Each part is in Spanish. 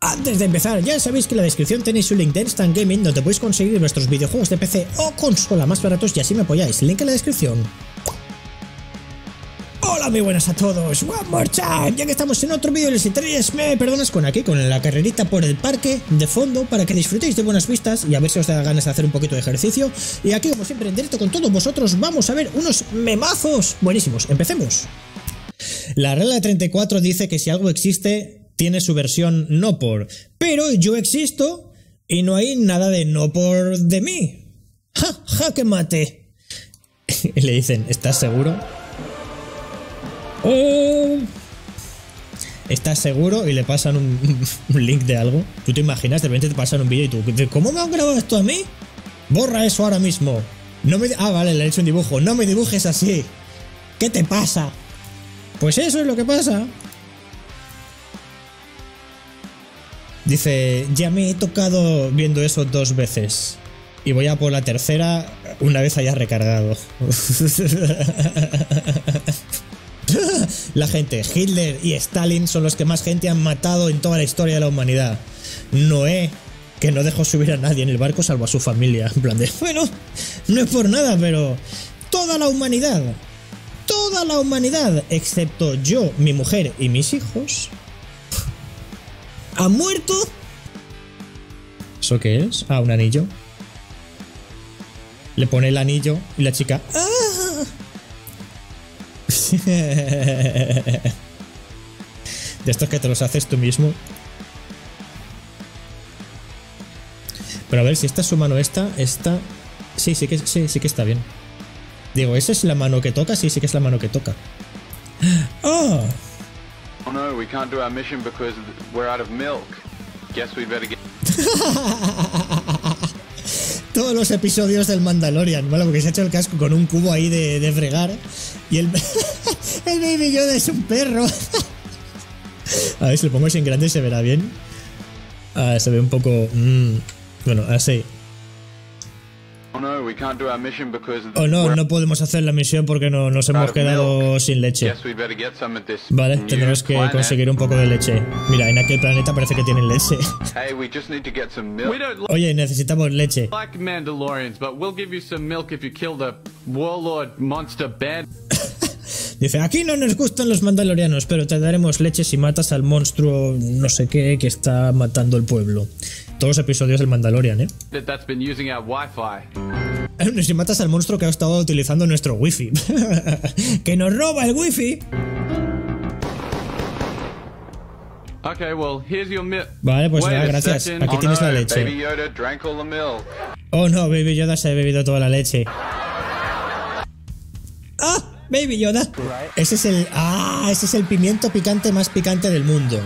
Antes de empezar, ya sabéis que en la descripción tenéis un link de Instant Gaming donde podéis conseguir vuestros videojuegos de PC o consola más baratos y así me apoyáis. Link en la descripción. Hola, muy buenas a todos. One more time. Ya que estamos en otro vídeo, les interés, me perdonas con aquí, con la carrerita por el parque de fondo para que disfrutéis de buenas vistas y a ver si os da ganas de hacer un poquito de ejercicio. Y aquí, como siempre, en directo con todos vosotros, vamos a ver unos memazos buenísimos. Empecemos. La regla de 34 dice que si algo existe, tiene su versión no por. Pero yo existo y no hay nada de no por de mí. ¡Ja, ja, que mate! y le dicen, ¿estás seguro? Oh. ¿Estás seguro? Y le pasan un, link de algo. ¿Tú te imaginas? De repente te pasan un vídeo y tú, ¿cómo me han grabado esto a mí? Borra eso ahora mismo. No me... Ah, vale, le he hecho un dibujo. No me dibujes así. ¿Qué te pasa? Pues eso es lo que pasa. Dice, ya me he tocado viendo eso dos veces. Y voy a por la tercera una vez haya recargado. la gente, Hitler y Stalin son los que más gente han matado en toda la historia de la humanidad. Noé, que no dejó subir a nadie en el barco salvo a su familia. En plan de, bueno, no es por nada, pero toda la humanidad, toda la humanidad, excepto yo, mi mujer y mis hijos, ha muerto. ¿Eso qué es? Ah, un anillo. Le pone el anillo y la chica. ¡Ah! De estos que te los haces tú mismo. Pero a ver, si esta es su mano esta, esta. Sí, sí que, sí, sí que está bien. Digo, ¿esa es la mano que toca? Sí, sí que es la mano que toca. Can't do our mission because we're out of milk. Guess we better get. Todos los episodios del Mandalorian, ¿vale? Porque se ha hecho el casco con un cubo ahí de, de fregar. Y el, el Baby Yoda es un perro. A ver si lo pongo en grande se verá bien. Ah, se ve un poco. Mmm, bueno, así. Oh no, we can't do our mission because Oh no, no podemos hacer la misión porque no, nos hemos quedado sin leche. Vale, tendremos que conseguir un poco de leche. Mira, en aquel planeta parece que tienen leche. Hey, we just need to get some milk. We don't Oye, necesitamos leche. like Mandalorians, but we'll give you some milk if you kill the warlord monster band. Dice, aquí no nos gustan los mandalorianos, pero te daremos leche si matas al monstruo no sé qué que está matando el pueblo. Todos los episodios del Mandalorian, ¿eh? That that's been using our Wi-Fi. Si matas al monstruo que ha estado utilizando nuestro wifi. ¡Que nos roba el wifi! Okay, well here's your milk. Vale, pues nada, gracias. second. Aquí Oh tienes no, la leche. Baby Yoda drank all the milk. Oh no, Baby Yoda se ha bebido toda la leche. ¡Ah! Baby Yoda. Ese es el. ¡Ah! Ese es el pimiento picante más picante del mundo.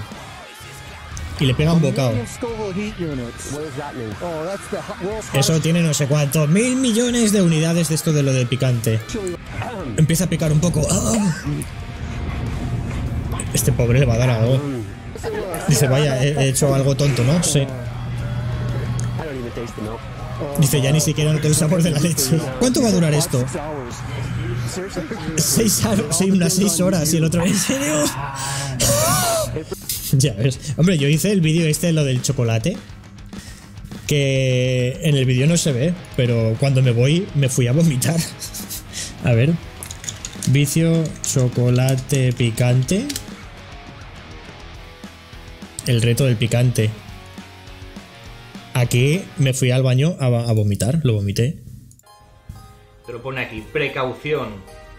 Y le pega un bocado. Eso tiene no sé cuántos mil millones de unidades de esto de lo de picante. Empieza a picar un poco. ¡Ah! Este pobre le va a dar algo. Dice, vaya, he he hecho algo tonto, ¿no? Sí. Dice, ya ni siquiera noto el sabor de la leche. ¿Cuánto va a durar esto? Seis, sí, unas seis horas y el otro, ¿en serio? ya ves. Hombre, yo hice el vídeo este, lo del chocolate. Que en el vídeo no se ve, pero cuando me voy, me fui a vomitar. a ver. Vicio, chocolate picante. El reto del picante. Aquí me fui al baño a, vomitar, lo vomité. Te lo pone aquí, precaución.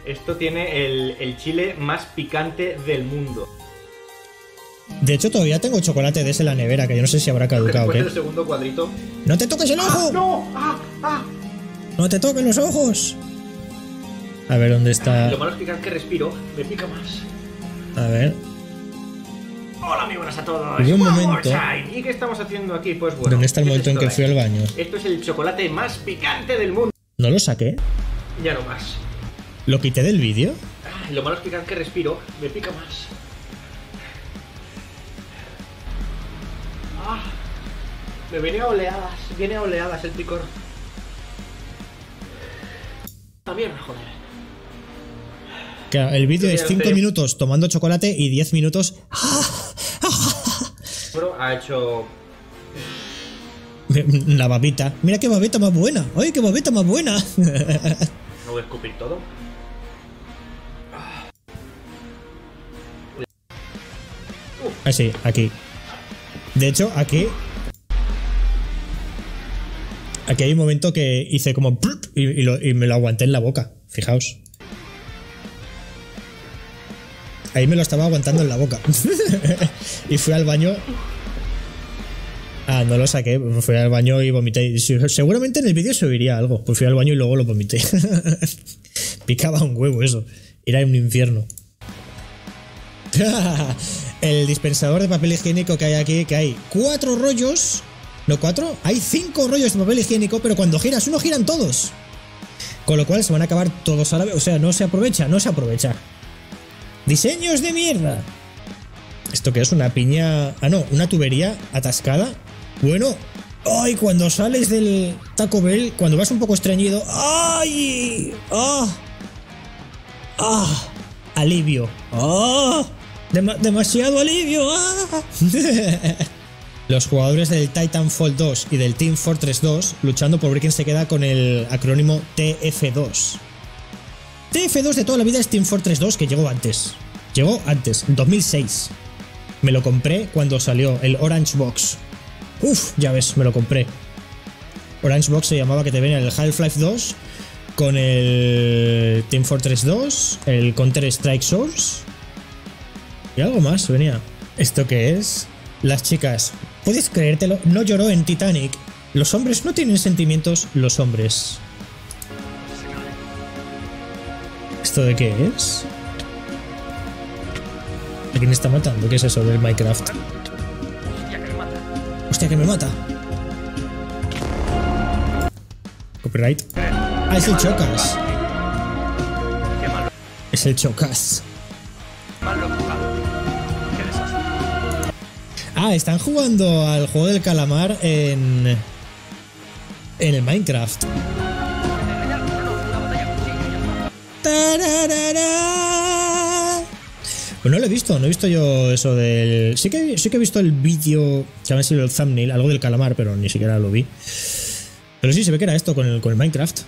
Esto tiene el, el chile más picante del mundo. De hecho, todavía tengo chocolate de ese en la nevera, que yo no sé si habrá caducado qué. del segundo cuadrito. ¡No te toques el ojo! ¡No! ¡Ah! ¡Ah! ¡No te toques los ojos! A ver, ¿dónde está? Lo malo es picar que respiro, me pica más. A ver, Hola, muy buenas a todos. Hubo un momento-. ¿Y qué estamos haciendo aquí? Pues bueno. ¿dónde está el ¿qué es momento en que fui al baño? Esto es el chocolate más picante del mundo. ¿No lo saqué? Ya no más. ¿Lo quité del vídeo? Ah, Lo malo es picar que respiro, me pica más. Ah, me viene a oleadas, viene a oleadas el picor. A mierda, joder. El vídeo es Sí, 5 sí. minutos tomando chocolate y 10 minutos. Bueno, ha hecho. La babita. Mira qué babita más buena. ¡Ay, qué babita más buena! No voy a escupir todo. Ah, sí, aquí. De hecho, aquí. Aquí hay un momento que hice como. Y, y me lo aguanté en la boca. Fijaos. Ahí me lo estaba aguantando en la boca. y fui al baño. Ah, no lo saqué. Fui al baño y vomité. Seguramente en el vídeo se oiría algo. Pues fui al baño y luego lo vomité. Picaba un huevo eso. Era un infierno. el dispensador de papel higiénico que hay aquí, que hay cuatro rollos. ¿No cuatro? Hay cinco rollos de papel higiénico, pero cuando giras uno giran todos. Con lo cual se van a acabar todos a la vez. O sea, no se aprovecha, no se aprovecha. Diseños de mierda. ¿Esto qué es? ¿Una piña? Ah, no, una tubería atascada. Bueno. ¡Ay! Cuando sales del Taco Bell, cuando vas un poco estreñido. ¡Ay! ¡Ah! ¡Ah! Alivio. ¡Ah! Dema- demasiado alivio. ¡Ah! Los jugadores del Titanfall 2 y del Team Fortress 2 luchando por ver quién se queda con el acrónimo TF2. TF2 de toda la vida es Team Fortress 2 que llegó antes. Llegó antes, en 2006. Me lo compré cuando salió el Orange Box. Uf, ya ves, me lo compré. Orange Box se llamaba que te venía el Half-Life 2 con el Team Fortress 2, el Counter Strike Source y algo más venía. ¿Esto qué es? Las chicas. ¿Puedes creértelo? No lloró en Titanic. Los hombres no tienen sentimientos, los hombres. ¿Esto de qué es? ¿A quién está matando? ¿Qué es eso del Minecraft? Hostia, que me mata. Copyright. Ah, es el Chocas. Es el Chocas. Ah, están jugando al juego del calamar en. En el Minecraft. Pues no lo he visto, no he visto yo eso del. Sí que, sí que he visto el vídeo que había sido el thumbnail, algo del calamar, pero ni siquiera lo vi. Pero sí, se ve que era esto con el, con el Minecraft.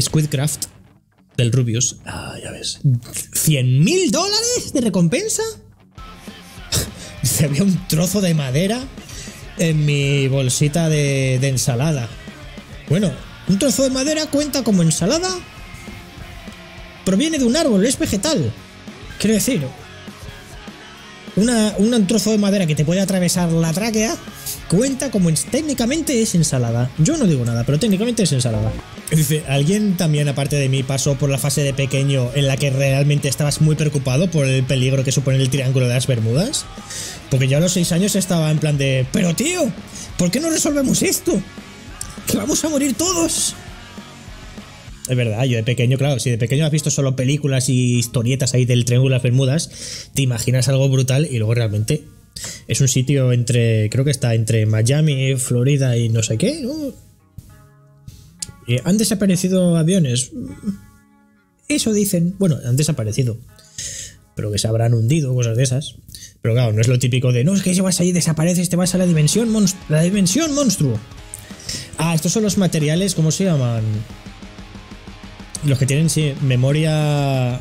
Squidcraft del Rubius. Ah, ya ves. ¿100 mil dólares de recompensa? Dice, había un trozo de madera en mi bolsita de, de ensalada. Bueno, un trozo de madera cuenta como ensalada. Proviene de un árbol, es vegetal. Quiero decir, una, un trozo de madera que te puede atravesar la tráquea cuenta como es- técnicamente es ensalada. Yo no digo nada, pero técnicamente es ensalada. Dice, ¿alguien también aparte de mí pasó por la fase de pequeño en la que realmente estabas muy preocupado por el peligro que supone el triángulo de las Bermudas? Porque yo a los 6 años estaba en plan de, pero tío, ¿por qué no resolvemos esto? Que vamos a morir todos. Es verdad, yo de pequeño, claro, si de pequeño has visto solo películas y historietas ahí del Triángulo de las Bermudas, te imaginas algo brutal y luego realmente es un sitio entre, creo que está entre Miami, Florida y no sé qué. Y ¿Han desaparecido aviones? Eso dicen. Bueno, han desaparecido. Pero que se habrán hundido, cosas de esas. Pero claro, no es lo típico de, no, es que si vas ahí desapareces, te vas a la dimensión, la dimensión monstruo. Ah, estos son los materiales, ¿cómo se llaman? Los que tienen, sí, memoria.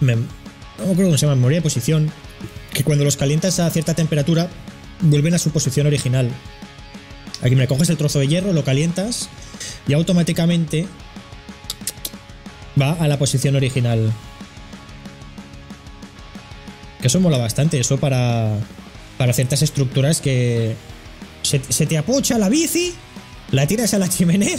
mem- no acuerdo cómo se llama, memoria de posición. Que cuando los calientas a cierta temperatura, vuelven a su posición original. Aquí me coges el trozo de hierro, lo calientas y automáticamente va a la posición original. Que eso mola bastante, eso para, para ciertas estructuras que se, se te apocha la bici, la tiras a la chimenea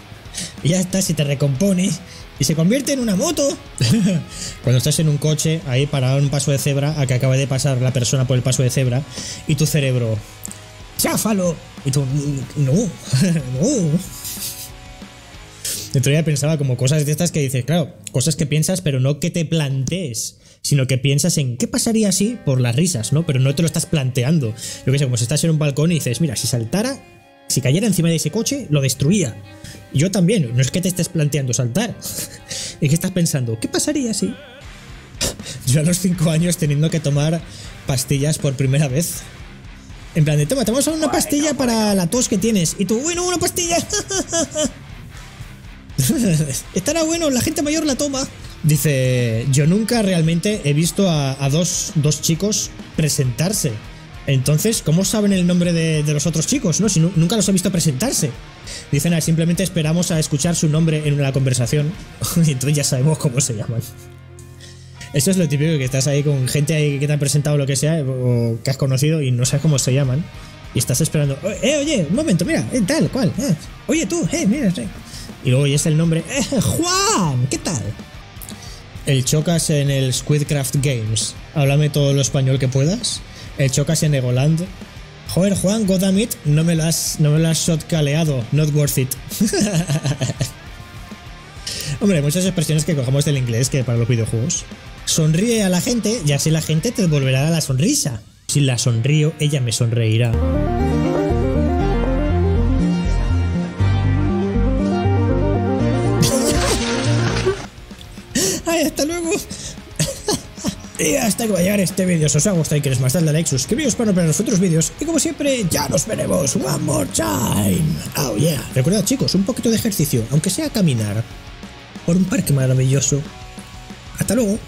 y ya está, se te recompone y se convierte en una moto. Cuando estás en un coche ahí para un paso de cebra a que acaba de pasar la persona por el paso de cebra y tu cerebro, ¡cháfalo! Y tú, no, no. El otro día pensaba como cosas de estas que dices, claro, cosas que piensas, pero no que te plantees, sino que piensas en qué pasaría así por las risas, ¿no? Pero no te lo estás planteando. Yo qué sé, como si estás en un balcón y dices, mira, si saltara, si cayera encima de ese coche, lo destruía. Y Yo también, no es que te estés planteando saltar, es que estás pensando, ¿qué pasaría si? Yo a los 5 años teniendo que tomar pastillas por primera vez. En plan de, toma, te vamos a dar una pastilla para la tos que tienes. Y tú, bueno, una pastilla. Estará bueno, la gente mayor la toma. Dice, yo nunca realmente he visto a, a dos, dos chicos presentarse. Entonces, ¿cómo saben el nombre de, los otros chicos? No, si nu- nunca los he visto presentarse. Dicen, ah, simplemente esperamos a escuchar su nombre en la conversación. y entonces ya sabemos cómo se llaman. Eso es lo típico, que estás ahí con gente ahí que te han presentado lo que sea, o que has conocido y no sabes cómo se llaman. Y estás esperando, eh, oye, un momento, mira, eh, tal, cual, eh, oye tú, eh, mira, sí. Y luego ya está el nombre, eh, Juan, ¿qué tal? El chocas en el Squidcraft Games. Háblame todo lo español que puedas. El chocas en Egoland. Joder, Juan, Godamit, no me lo has, no me lo has shotcaleado. Not worth it. Hombre, muchas expresiones que cogemos del inglés que para los videojuegos. Sonríe a la gente y así la gente te devolverá la sonrisa. Si la sonrío, ella me sonreirá. Y hasta que va a llegar este vídeo. Si os ha gustado y queréis más, dadle like, suscribiros para no perder los futuros vídeos. Y como siempre, ya nos veremos. One more time. Oh yeah. Recordad chicos, un poquito de ejercicio, aunque sea caminar por un parque maravilloso. Hasta luego.